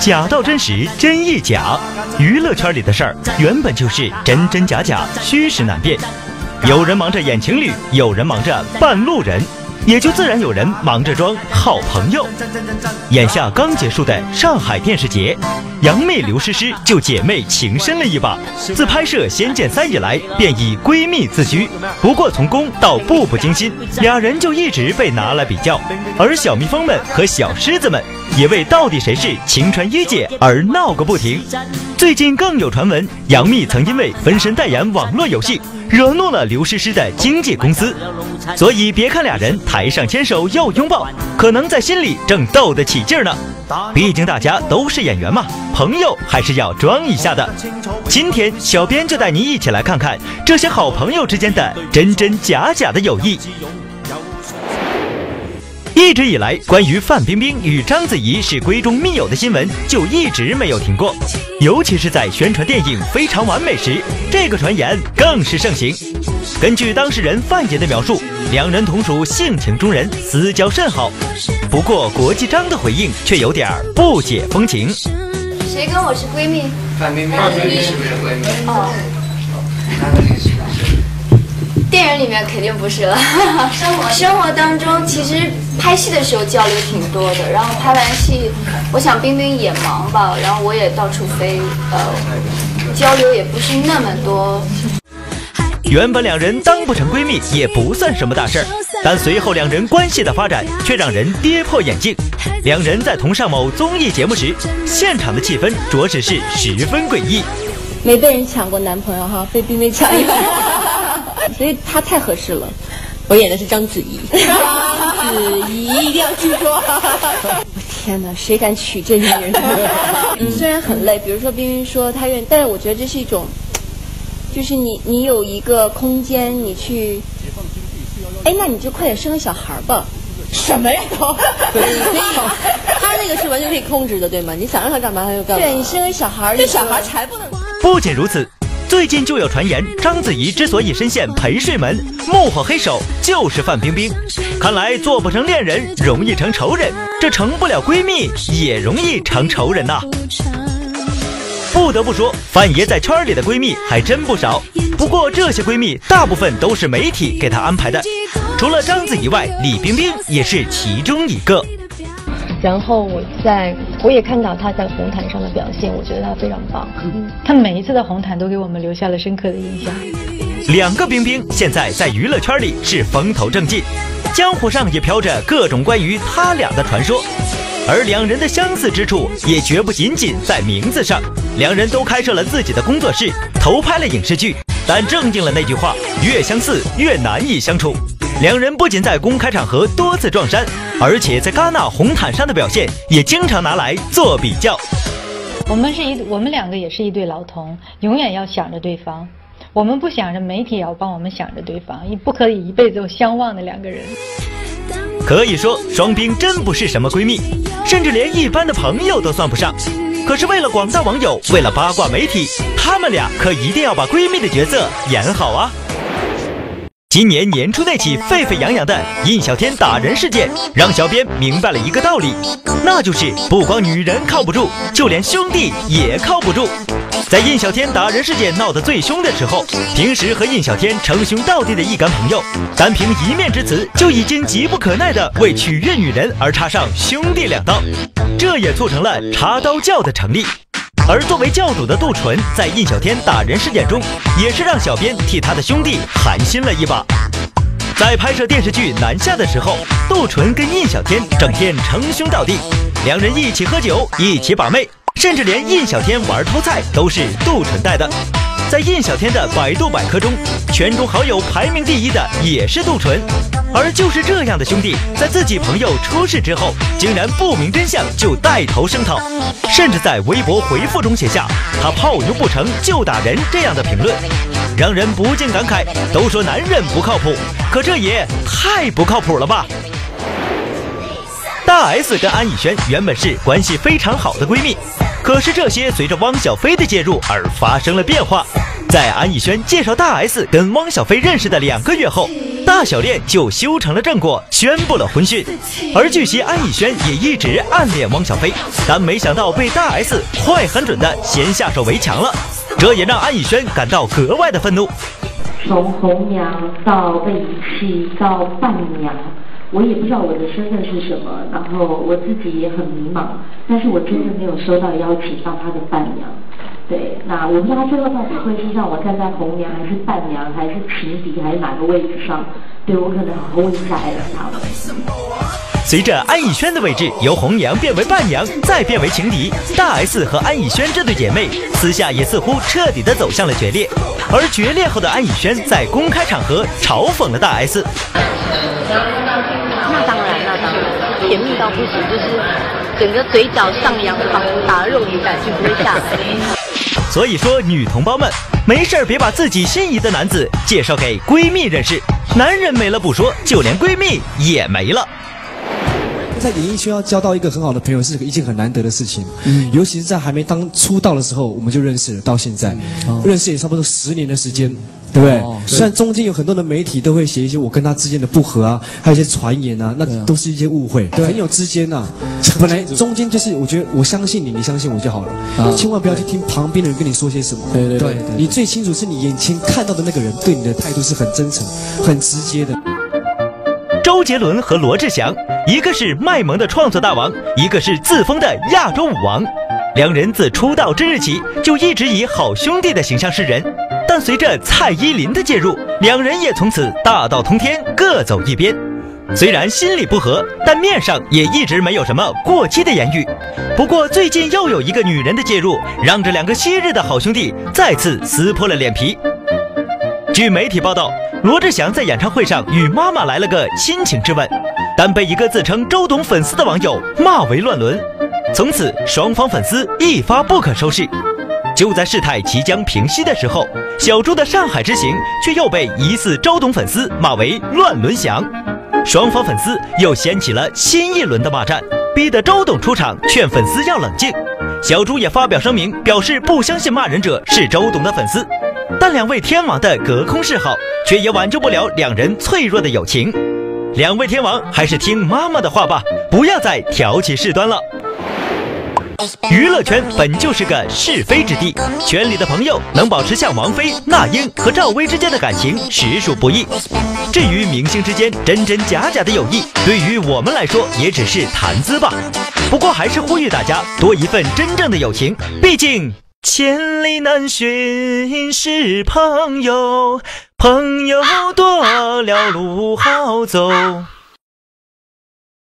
假到真实，真亦假。娱乐圈里的事儿原本就是真真假假，虚实难辨。有人忙着演情侣，有人忙着扮路人。也就自然有人忙着装好朋友。眼下刚结束的上海电视节，杨幂、刘诗诗就姐妹情深了一把。自拍摄《仙剑三》以来，便以闺蜜自居。不过从攻到步步惊心，俩人就一直被拿来比较。而小蜜蜂们和小狮子们也为到底谁是晴川一姐而闹个不停。最近更有传闻，杨幂曾因为分身代言网络游戏。惹怒了刘诗诗的经纪公司，所以别看俩人台上牵手又拥抱，可能在心里正斗得起劲呢。毕竟大家都是演员嘛，朋友还是要装一下的。今天小编就带您一起来看看这些好朋友之间的真真假假的友谊。一直以来，关于范冰冰与章子怡是闺中密友的新闻就一直没有停过，尤其是在宣传电影《非常完美》时，这个传言更是盛行。根据当事人范爷的描述，两人同属性情中人，私交甚好。不过国际章的回应却有点不解风情。谁跟我是闺蜜？范冰冰是不是闺蜜？哦。电影里面肯定不是了，生活生活当中其实拍戏的时候交流挺多的，然后拍完戏，我想冰冰也忙吧，然后我也到处飞，呃，交流也不是那么多。原本两人当不成闺蜜也不算什么大事儿，但随后两人关系的发展却让人跌破眼镜。两人在同上某综艺节目时，现场的气氛着实是十分诡异。没被人抢过男朋友哈，被冰冰抢一个。所以她太合适了，我演的是章子怡，章子怡一定要记住。我天哪，谁敢娶这女人？虽然很累，比如说冰冰说她愿，但是我觉得这是一种，就是你你有一个空间，你去，哎，那你就快点生个小孩吧。什么呀都？可以，他那个是完全可以控制的，对吗？你想让他干嘛他就干嘛。对你生个小孩，这小孩才不能。不仅如此。最近就有传言，章子怡之所以深陷陪睡门，幕后黑手就是范冰冰。看来做不成恋人，容易成仇人；这成不了闺蜜，也容易成仇人呐。不得不说，范爷在圈里的闺蜜还真不少。不过这些闺蜜大部分都是媒体给她安排的，除了章子以外，李冰冰也是其中一个。然后我在，我也看到她在红毯上的表现，我觉得她非常棒。她每一次的红毯都给我们留下了深刻的印象。两个冰冰现在在娱乐圈里是风头正劲，江湖上也飘着各种关于他俩的传说。而两人的相似之处也绝不仅仅在名字上，两人都开设了自己的工作室，投拍了影视剧，但正应了那句话：越相似越难以相处。两人不仅在公开场合多次撞衫，而且在戛纳红毯上的表现也经常拿来做比较。我们是一，我们两个也是一对老同，永远要想着对方。我们不想着媒体也要帮我们想着对方，也不可以一辈子都相忘的两个人。可以说，双冰真不是什么闺蜜，甚至连一般的朋友都算不上。可是为了广大网友，为了八卦媒体，他们俩可一定要把闺蜜的角色演好啊！今年年初那起沸沸扬扬的印小天打人事件，让小编明白了一个道理，那就是不光女人靠不住，就连兄弟也靠不住。在印小天打人事件闹得最凶的时候，平时和印小天称兄道弟的一干朋友，单凭一面之词就已经急不可耐地为取悦女人而插上兄弟两刀，这也促成了插刀教的成立。而作为教主的杜淳，在印小天打人事件中，也是让小编替他的兄弟寒心了一把。在拍摄电视剧《南下》的时候，杜淳跟印小天整天称兄道弟，两人一起喝酒，一起把妹，甚至连印小天玩偷菜都是杜淳带的。在印小天的百度百科中，圈中好友排名第一的也是杜淳。而就是这样的兄弟，在自己朋友出事之后，竟然不明真相就带头声讨，甚至在微博回复中写下“他泡妞不成就打人”这样的评论，让人不禁感慨：都说男人不靠谱，可这也太不靠谱了吧！大 S 跟安以轩原本是关系非常好的闺蜜，可是这些随着汪小菲的介入而发生了变化。在安以轩介绍大 S 跟汪小菲认识的两个月后。大小恋就修成了正果，宣布了婚讯。而据悉，安以轩也一直暗恋汪小菲，但没想到被大 S 快很准的先下手为强了，这也让安以轩感到格外的愤怒。从红娘到被遗弃到伴娘，我也不知道我的身份是什么，然后我自己也很迷茫，但是我真的没有收到邀请当他的伴娘。对，那我不知道他最后到底会是让我站在红娘，还是伴娘，还是情敌，还是哪个位置上？对我可能好好问一下艾伦他们。随着安以轩的位置由红娘变为伴娘，再变为情敌，大 S 和安以轩这对姐妹私下也似乎彻底的走向了决裂。而决裂后的安以轩在公开场合嘲讽了大 S。那当然，那当然，甜蜜到不行，就是整个嘴角上扬，打打肉你感觉不会下来。所以说，女同胞们，没事儿别把自己心仪的男子介绍给闺蜜认识。男人没了不说，就连闺蜜也没了。在演艺圈要交到一个很好的朋友是一件很难得的事情，嗯，尤其是在还没当出道的时候，我们就认识了，到现在，认识也差不多十年的时间。对不对？虽然中间有很多的媒体都会写一些我跟他之间的不和啊，还有一些传言啊，那都是一些误会。朋友之间呐，本来中间就是我觉得我相信你，你相信我就好了，千万不要去听旁边的人跟你说些什么。对。对对，你最清楚是你眼前看到的那个人对你的态度是很真诚、很直接的。周杰伦和罗志祥，一个是卖萌的创作大王，一个是自封的亚洲舞王，两人自出道之日起就一直以好兄弟的形象示人。但随着蔡依林的介入，两人也从此大道通天，各走一边。虽然心里不和，但面上也一直没有什么过激的言语。不过最近又有一个女人的介入，让这两个昔日的好兄弟再次撕破了脸皮。据媒体报道，罗志祥在演唱会上与妈妈来了个亲情质问，但被一个自称周董粉丝的网友骂为乱伦，从此双方粉丝一发不可收拾。就在事态即将平息的时候，小猪的上海之行却又被疑似周董粉丝骂为乱伦翔，双方粉丝又掀起了新一轮的骂战，逼得周董出场劝粉丝要冷静。小猪也发表声明，表示不相信骂人者是周董的粉丝，但两位天王的隔空示好，却也挽救不了两人脆弱的友情。两位天王还是听妈妈的话吧，不要再挑起事端了。娱乐圈本就是个是非之地，圈里的朋友能保持像王菲、那英和赵薇之间的感情，实属不易。至于明星之间真真假假的友谊，对于我们来说也只是谈资吧。不过还是呼吁大家多一份真正的友情，毕竟千里难寻是朋友，朋友多了路好走。